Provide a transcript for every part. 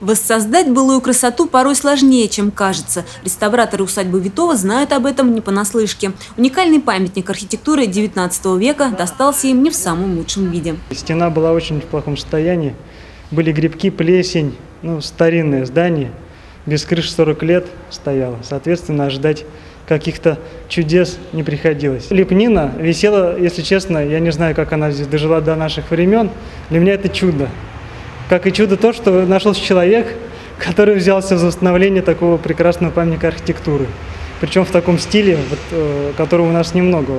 Воссоздать былую красоту порой сложнее, чем кажется. Реставраторы усадьбы Витова знают об этом не понаслышке. Уникальный памятник архитектуры XIX века достался им не в самом лучшем виде. Стена была очень в плохом состоянии. Были грибки, плесень, ну, старинное здание. Без крыши 40 лет стояло. Соответственно, ожидать каких-то чудес не приходилось. Лепнина висела, если честно, я не знаю, как она здесь дожила до наших времен. Для меня это чудо. Как и чудо то, что нашелся человек, который взялся за восстановление такого прекрасного памятника архитектуры. Причем в таком стиле, вот, э, которого у нас немного,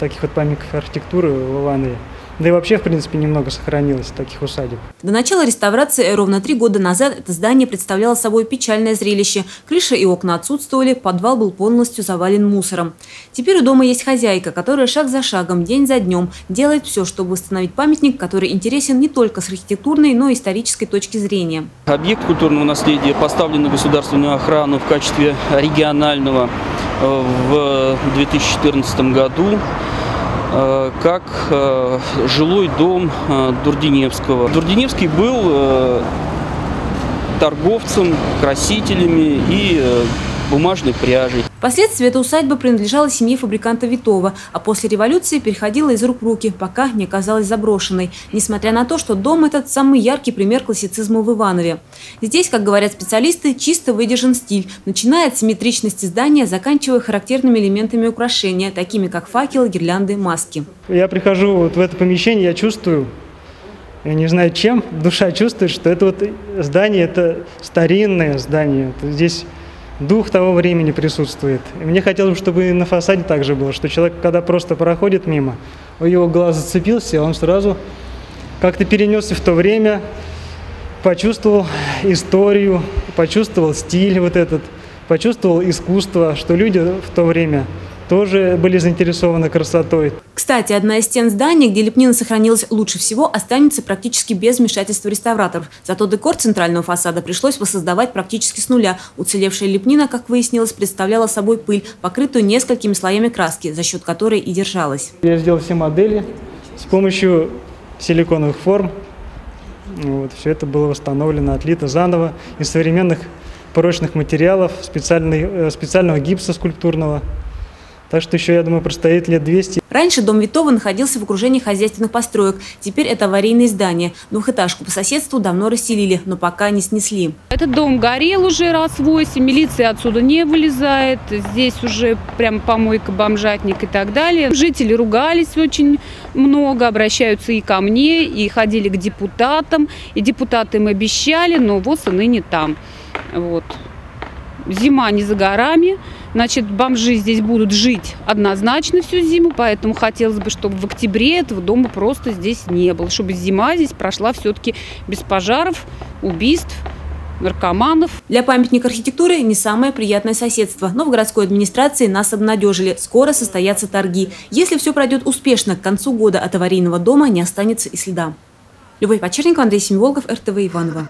таких вот памятников архитектуры в Иванове. Да и вообще, в принципе, немного сохранилось таких усадеб. До начала реставрации ровно три года назад это здание представляло собой печальное зрелище. Крыша и окна отсутствовали, подвал был полностью завален мусором. Теперь у дома есть хозяйка, которая шаг за шагом, день за днем делает все, чтобы восстановить памятник, который интересен не только с архитектурной, но и исторической точки зрения. Объект культурного наследия поставлен на государственную охрану в качестве регионального э, в 2014 году. Э, как э, жилой дом э, Дурдиневского. Дурдиневский был торговцем, красителями и бумажной пряжей. Впоследствии эта усадьба принадлежала семье фабриканта Витова, а после революции переходила из рук в руки, пока не оказалась заброшенной, несмотря на то, что дом этот самый яркий пример классицизма в Иванове. Здесь, как говорят специалисты, чисто выдержан стиль, начиная от симметричности здания, заканчивая характерными элементами украшения, такими как факелы, гирлянды, маски. Я прихожу вот в это помещение, я чувствую, я не знаю чем, душа чувствует, что это вот здание, это старинное здание. Здесь дух того времени присутствует. И мне хотелось бы, чтобы и на фасаде также было, что человек, когда просто проходит мимо, его глаз зацепился, он сразу как-то перенесся в то время, почувствовал историю, почувствовал стиль вот этот, почувствовал искусство, что люди в то время – тоже были заинтересованы красотой. Кстати, одна из стен здания, где лепнина сохранилась лучше всего, останется практически без вмешательства реставраторов. Зато декор центрального фасада пришлось воссоздавать практически с нуля. Уцелевшая лепнина, как выяснилось, представляла собой пыль, покрытую несколькими слоями краски, за счет которой и держалась. Я сделал все модели с помощью силиконовых форм. Вот, все это было восстановлено, отлито заново из современных прочных материалов, э, специального гипса скульптурного. Так что еще, я думаю, простоит лет 200. Раньше дом Витова находился в окружении хозяйственных построек. Теперь это аварийное здание. Двухэтажку по соседству давно расселили, но пока не снесли. Этот дом горел уже раз восемь, милиция отсюда не вылезает. Здесь уже прям помойка, бомжатник и так далее. Жители ругались очень много, обращаются и ко мне, и ходили к депутатам. И депутаты им обещали, но вот и ныне там. Вот. Зима не за горами. Значит, бомжи здесь будут жить однозначно всю зиму, поэтому хотелось бы, чтобы в октябре этого дома просто здесь не было, чтобы зима здесь прошла все-таки без пожаров, убийств, наркоманов. Для памятника архитектуры не самое приятное соседство, но в городской администрации нас обнадежили. Скоро состоятся торги. Если все пройдет успешно, к концу года от аварийного дома не останется и следа. Любовь Почерникова, Андрей Семиволков, РТВ Иваново.